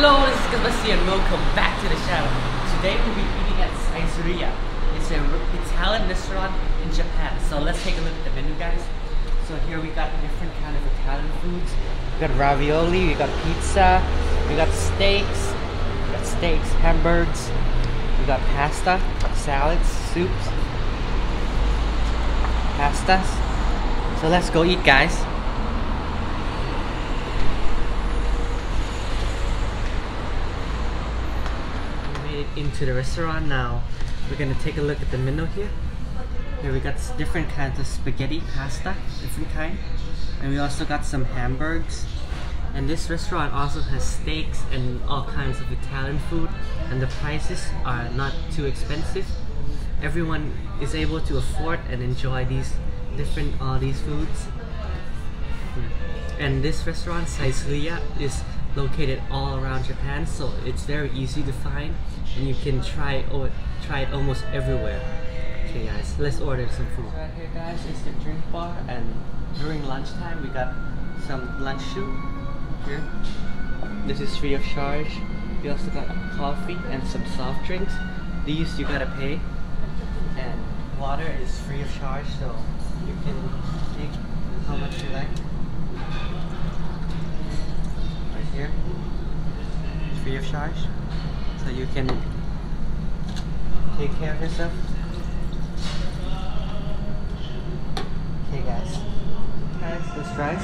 Hello, this is Gus Buzzy and welcome back to the channel. Today we'll be eating at Saizeriya. It's an Italian restaurant in Japan. So let's take a look at the menu guys. So here we got different kind of Italian foods. We got ravioli, we got pizza, we got steaks, we got steaks, hamburgers, we got pasta, salads, soups, pastas. So let's go eat guys. It into the restaurant now. We're gonna take a look at the menu here. Here we got different kinds of spaghetti, pasta, different kind. And we also got some hamburgers. And this restaurant also has steaks and all kinds of Italian food. And the prices are not too expensive. Everyone is able to afford and enjoy these different all these foods. Hmm. And this restaurant, Saizeriya, is located all around Japan, so it's very easy to find, and you can try or try it almost everywhere. Okay, guys, let's order some food. Right here, guys, is the drink bar, and during lunchtime we got some lunch soup here. This is free of charge. We also got coffee and some soft drinks. These you gotta pay, and water is free of charge, so you can take how much you like. Here, free of charge, so you can take care of yourself. Okay, guys. Guys, let's try.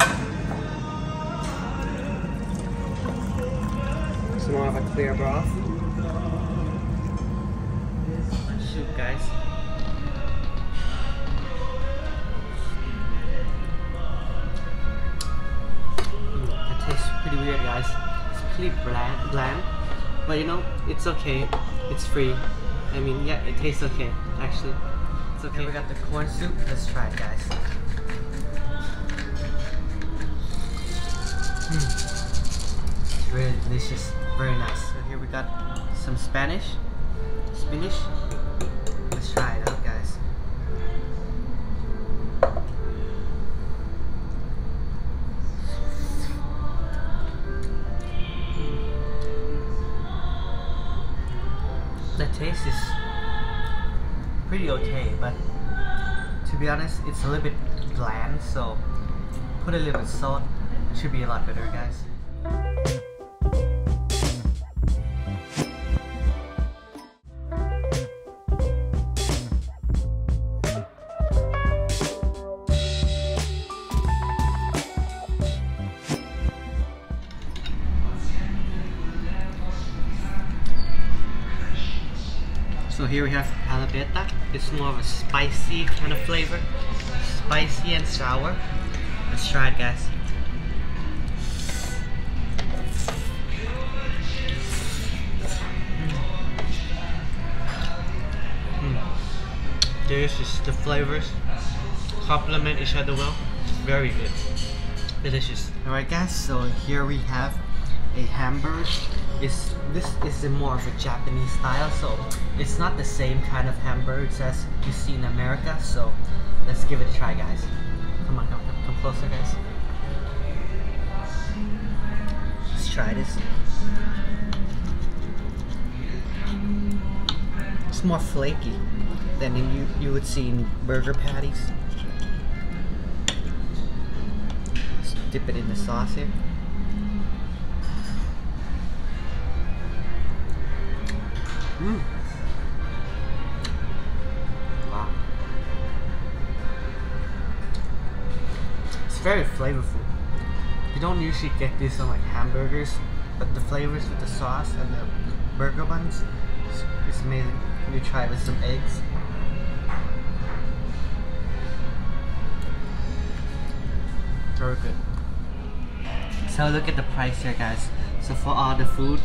Some more of a clear broth. Lunch guys. Guys. It's pretty bland, bland, but you know, it's okay. It's free. I mean, yeah, it tastes okay. Actually, it's okay. we got the corn soup. Let's try it, guys. Mm. It's really delicious. Very nice. So here we got some Spanish spinach. Let's try it pretty okay, but to be honest, it's a little bit bland, so put a little bit salt. It should be a lot better, guys. So here we have arrabbiata. It's more of a spicy kind of flavor. Spicy and sour. Let's try it guys. Mm. Mm. Delicious. The flavors complement each other well. Very good. Delicious. Alright guys, so here we have a hamburger. Is this is more of a Japanese style, so it's not the same kind of hamburgers as you see in America. So let's give it a try, guys. Come on, come, come closer, guys. Let's try this. It's more flaky than you you would see in burger patties. Let's dip it in the sauce here. Wow. It's very flavorful. You don't usually get this on like hamburgers, but the flavors with the sauce and the burger buns is, is amazing. You try it with some eggs. Very good. So look at the price here guys. So for all the food,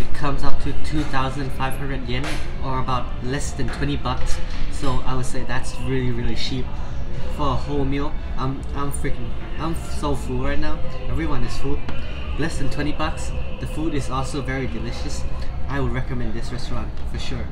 it comes up to 2,500 yen or about less than 20 bucks. So I would say that's really really cheap for a whole meal. I'm I'm freaking I'm so full right now. Everyone is full. Less than 20 bucks. The food is also very delicious. I would recommend this restaurant for sure.